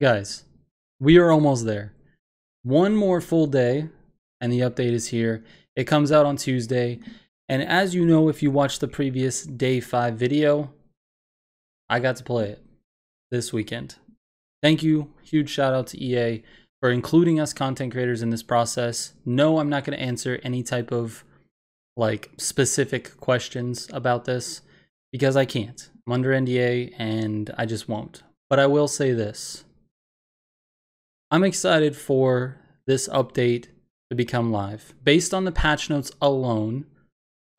guys, we are almost there. One more full day, and the update is here. It comes out on Tuesday. And as you know, if you watched the previous day five video, I got to play it this weekend. Thank you. Huge shout out to EA for including us content creators in this process. No, I'm not going to answer any type of like specific questions about this because I can't. I'm under NDA and I just won't. But I will say this. I'm excited for this update to become live. Based on the patch notes alone,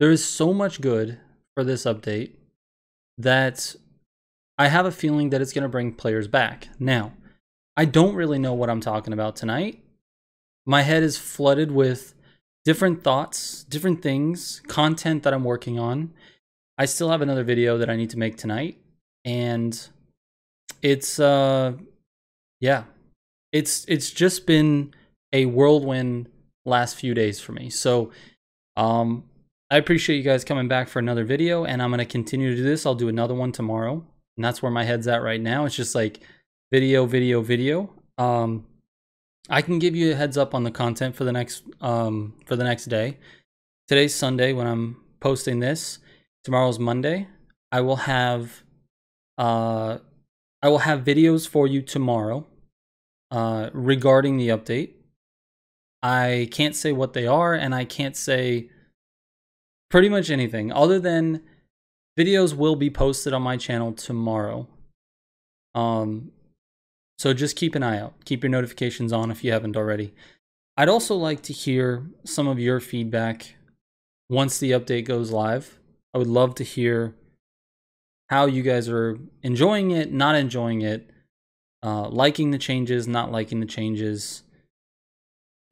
there is so much good for this update that I have a feeling that it's going to bring players back. Now, I don't really know what I'm talking about tonight. My head is flooded with different thoughts, different things, content that I'm working on. I still have another video that I need to make tonight and it's uh yeah. It's it's just been a whirlwind last few days for me. So um I appreciate you guys coming back for another video and I'm going to continue to do this. I'll do another one tomorrow and that's where my head's at right now. It's just like video, video, video. Um, I can give you a heads up on the content for the next um, for the next day. Today's Sunday when I'm posting this. Tomorrow's Monday. I will have uh, I will have videos for you tomorrow uh, regarding the update. I can't say what they are, and I can't say pretty much anything other than videos will be posted on my channel tomorrow. Um, so just keep an eye out. Keep your notifications on if you haven't already. I'd also like to hear some of your feedback once the update goes live. I would love to hear how you guys are enjoying it, not enjoying it, uh, liking the changes, not liking the changes.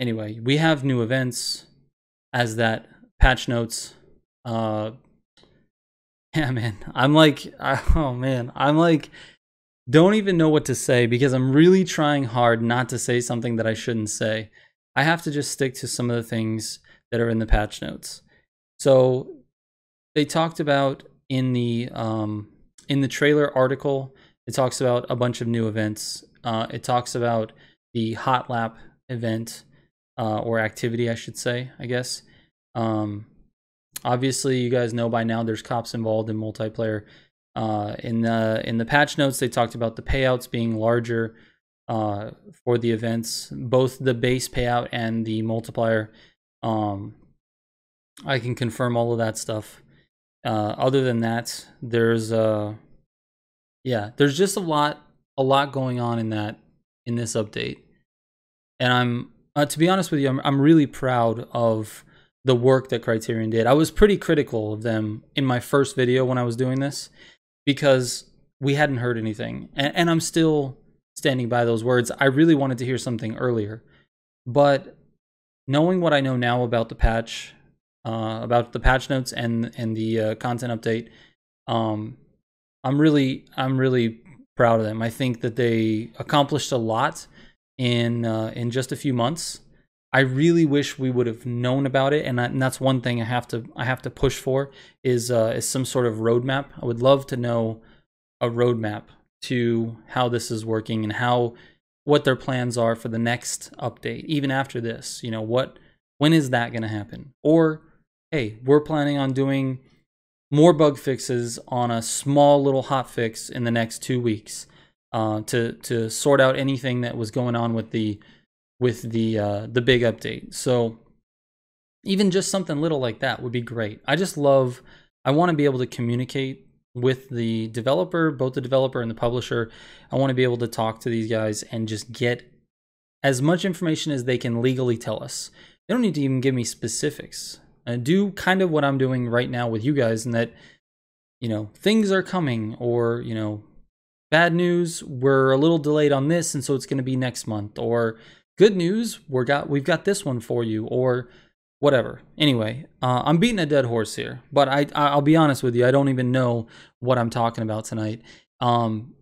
Anyway, we have new events as that patch notes uh, yeah, man. I'm like, oh man, I'm like, don't even know what to say because I'm really trying hard not to say something that I shouldn't say. I have to just stick to some of the things that are in the patch notes. So they talked about in the um, in the trailer article. It talks about a bunch of new events. Uh, it talks about the hot lap event uh, or activity, I should say. I guess. Um, Obviously, you guys know by now there's cops involved in multiplayer. Uh, in the in the patch notes, they talked about the payouts being larger uh, for the events, both the base payout and the multiplier. Um, I can confirm all of that stuff. Uh, other than that, there's uh, yeah, there's just a lot a lot going on in that in this update, and I'm uh, to be honest with you, I'm I'm really proud of the work that Criterion did. I was pretty critical of them in my first video when I was doing this because we hadn't heard anything. And, and, I'm still standing by those words. I really wanted to hear something earlier. But knowing what I know now about the patch, uh, about the patch notes and and the uh, content update, um, I'm really I'm really proud of them. I think that they accomplished a lot in uh, in just a few months I really wish we would have known about it, and, and that's one thing I have to I have to push for is uh, is some sort of roadmap. I would love to know a roadmap to how this is working and how what their plans are for the next update, even after this. You know what when is that going to happen? Or hey, we're planning on doing more bug fixes on a small little hot fix in the next two weeks uh, to to sort out anything that was going on with the with the uh, the big update. So even just something little like that would be great. I just love. I want to be able to communicate with the developer, both the developer and the publisher. I want to be able to talk to these guys and just get as much information as they can legally tell us. They don't need to even give me specifics. I do kind of what I'm doing right now with you guys, in that you know things are coming, or you know, bad news. We're a little delayed on this, and so it's going to be next month, or good news, we're got we've got this one for you, or whatever. Anyway, uh, I'm beating a dead horse here, but I I'll be honest with you, I don't even know what I'm talking about tonight. Um,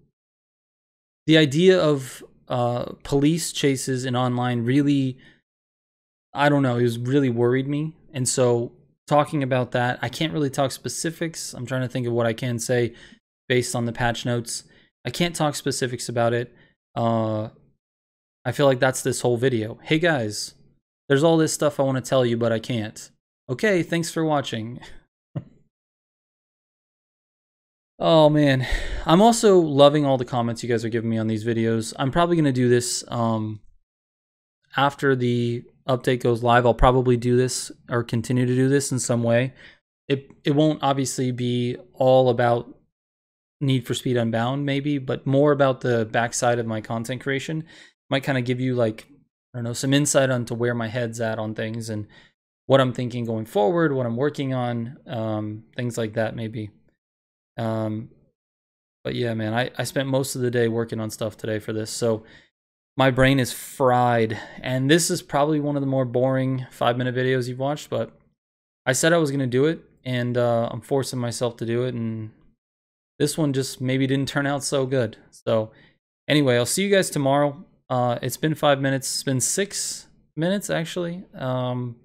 the idea of uh, police chases in online really, I don't know, it was really worried me, and so talking about that, I can't really talk specifics. I'm trying to think of what I can say based on the patch notes. I can't talk specifics about it. Uh, I feel like that's this whole video. Hey guys, there's all this stuff I want to tell you, but I can't. Okay, thanks for watching. oh man, I'm also loving all the comments you guys are giving me on these videos. I'm probably gonna do this um, after the update goes live. I'll probably do this or continue to do this in some way. It it won't obviously be all about Need for Speed Unbound, maybe, but more about the backside of my content creation. Might kind of give you like I don't know some insight onto where my head's at on things and what I'm thinking going forward, what I'm working on, um, things like that, maybe. Um, but yeah, man, I, I spent most of the day working on stuff today for this, so my brain is fried. And this is probably one of the more boring five minute videos you've watched, but I said I was gonna do it, and uh, I'm forcing myself to do it, and this one just maybe didn't turn out so good. So anyway, I'll see you guys tomorrow. Uh, it's been five minutes. It's been six minutes actually. Um,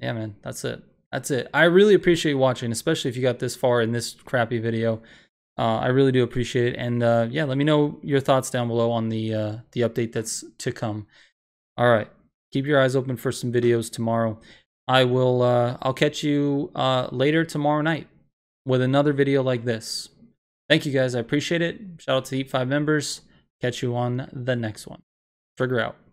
yeah, man, that's it. That's it. I really appreciate you watching, especially if you got this far in this crappy video. Uh, I really do appreciate it. And uh, yeah, let me know your thoughts down below on the uh, the update that's to come. All right, keep your eyes open for some videos tomorrow. I will. Uh, I'll catch you uh, later tomorrow night with another video like this. Thank you guys. I appreciate it. Shout out to the Heat 5 members. Catch you on the next one. Trigger out.